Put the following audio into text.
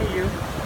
to you.